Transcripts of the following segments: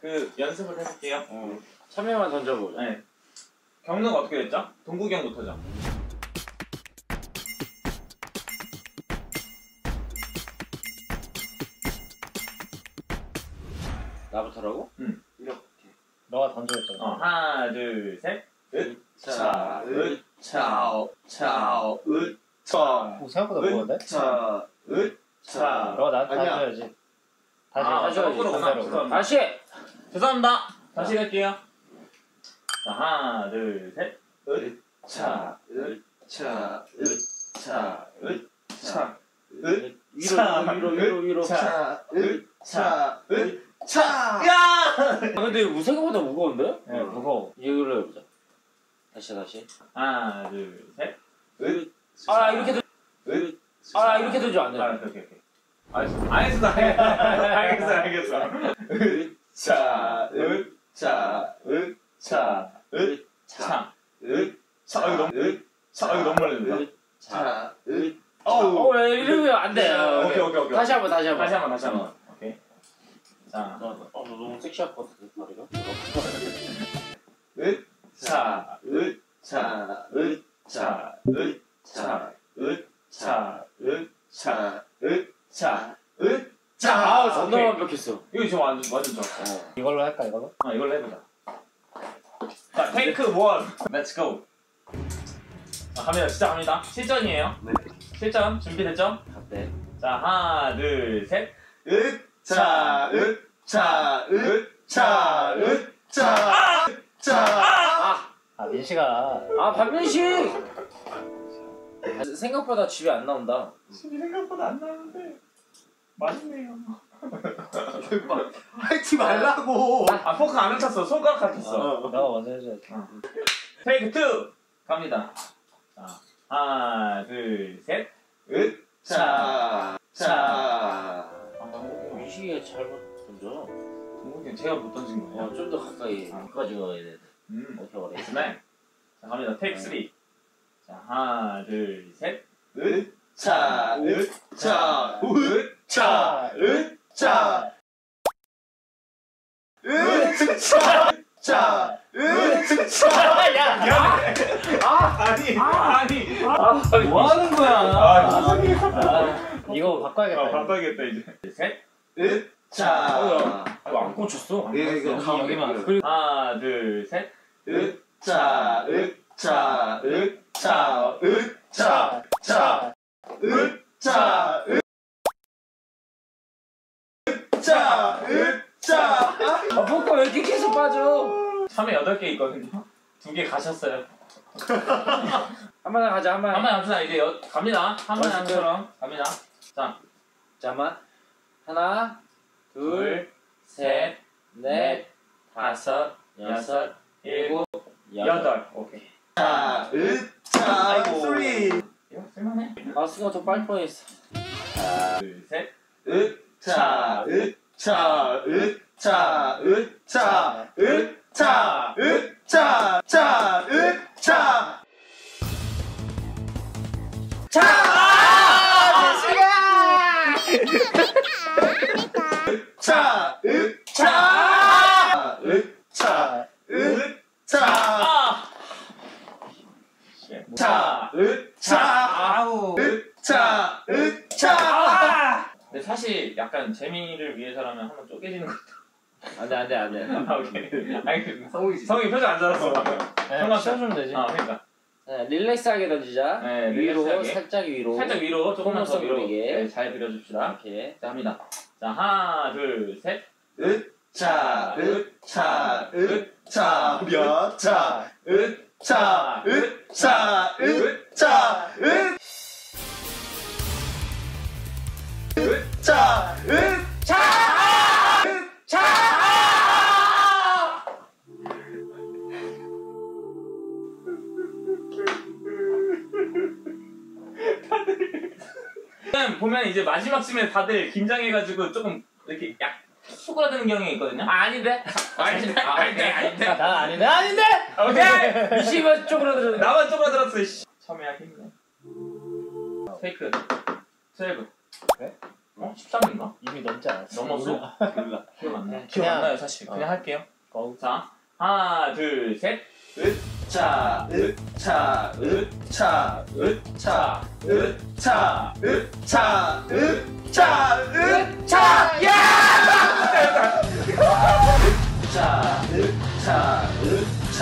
그 연습을 해볼게요. 어. 참여만 던져보자. 네. 경로가 어떻게 됐죠? 동구경부터죠. 나부터라고? 응. 이렇게. 너가 던져줬잖아. 어, 하나, 둘, 셋. 차, 으, 차오, 차오, 으, 차, 어, 생각보다 무거운데? 차, 으, 차. 너가 나한테. 던져야지. 다시 아, 다시. 다시! 죄송합니다. 다시 갈게요. 자, 하나, 둘, 셋. 으, 차, 으, 차, 으, 차, 으, 차, 으, 위로, 차, 위로, 위로, 위로, 차, 차, 으, 차, 으, 차. 야! 아, 근데 이거 생각보다 무거운데? 네, 무거워. 이걸로 해보자. 다시, 다시. 하나, 둘, 셋. 으, 아, 이렇게 들, 으, 아, 이렇게 들지 안 돼. 아, 오케이, 오케이. 알겠어. 알겠어. 알겠어, 알겠어. 으, 차, 으, 차, 으, 차, 으, 차. 으, 차, 이거 너무, 으, 차, 이거 너무 멀리 으, 차, 으, 어우. 어, 왜 이러면 안 돼. 오케이, 오케이, 오케이. 다시 한 번, 다시 한 번. 다시 한 번, 다시 한 번. 오케이. 자, 어, 너 너무 섹시할 것 같은데, 머리가? 으, 차, 으, 차, 으, 차, 으, 차, 으, 차, 으, 차, 으, 차, 으, 차. 아, 존나 오케이. 완벽했어. 이거 지금 완전, 완전 좋았어. 어. 이걸로 할까 이걸로? 아, 이걸로 해보자. 자, take one. Let's go. 자, 갑니다. 시작합니다. 실전이에요. 네. 실전 준비됐죠? 갔대. 자, 하나, 둘, 셋. 으, 차, 으, 차, 으, 차, 으, 차, 차. 아, 아 민씨가 아, 박민식! 생각보다 집에 안 나온다. 집이 생각보다 안 나는데 맛있네요. 하지 말라고. 아, 포크 안 훔쳤어. 손가락 같았어. 너가 먼저 해줘야지. 테이크 투 갑니다. 자, 하나, 둘, 셋. 으, 차, 차. 아, 민식이가 잘못 던져. 동국이 제가 못 던진 거예요. 어, 좀더 가까이. 가까이 가야 돼. 음, 오케이, 오래. 네. 자, 갑니다. Take three. 자, 하나, 둘, 셋. 으, 차, 으, 차, 으, 차, 으, 차. 으, 차, 차, 으, 차. 야, 야! 아, 아니, 아니. 뭐 하는 거야? 아, 이거 바꿔야겠다. 아, 바꿔야겠다, 이제. 셋. 으, 차. 이거 안 꽂혔어. 예, 이거 여기, 가운데 여기만. 하나, 둘, 셋. 으, 차, 으, 차, 으, 차, 으, 차, 차, 으, 차, 으, 차, 으, 차. 아, 뭐가 왜 이렇게 계속 빠져? 참외 8개 있거든요. 두 개 가셨어요. 한번 가자, 한 번. 한번 합시다. 이제 여, 갑니다. 한번 맛있게. 한처럼 갑니다. 자, 잠깐만. 하나, 둘, 둘, 셋, 셋, 넷, 다섯, 여섯, 일곱, 여덟. 오케이. 차, 으, 차, 아이고. 소리. 이거 쓸만해. 아, 수가 더 빨리 뻔했어. 둘, 셋. 으, 차, 으, 차, 으, 차, 으, 차, 으, 차, 으, 차, 차, 으, 차. 차! 차, 으, 차, 으, 차, 으, 차, 아! 차, 으, 차, 아우. 으, 차, 으, 차. 아! 근데 사실 약간 재미를 위해서라면 한번 쪼개지는 것도. 안돼 안돼 안돼. 아, 오케이. 아니, 그, 성우지. 성이 표정 안 잡았어. 네, 형아, 씌워주면 되지. 아, 그러니까. 네, 릴렉스하게 던지자. 네, 위로 릴렉스하게. 살짝 위로. 살짝 위로, 조금만 더 위로. 그리게. 네, 잘 그려줍시다. 이렇게. 자, 합니다. 자, 하나, 둘, 셋. 으, 차, 으, 차, 으, 차, 몇 차, 으, 차, 일단 보면 이제 마지막쯤에 다들 긴장해가지고 조금 이렇게 약 수그라드는 경향이 있거든요. 아, 아닌데? 아닌데, 아닌데, 아닌데. 나 아닌데 아닌데. 오케이! 미시마 쪽으로 들어. 나만 쪼그라들었어, 씨. 처음에 하기 힘드네. 테이크. 12. 어? 13인가? 이미 넘지 않았어. 넘었어? 몰라. 기억 안 나요. 기억 안 나요 사실. 그냥 어. 할게요. 어. 자 하나 둘 셋. 으차 으차 으차 으차 으차 으차 으차 으차 야! 으차 으차 으차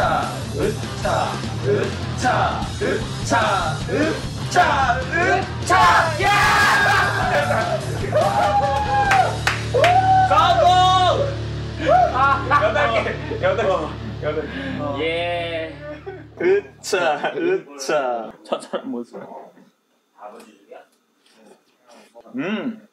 으차 으차 으차 으차 으차 야! 성공! 여덟 개 여덟 개 여덟 개. 예. 으차 으차 처절한 모습. 음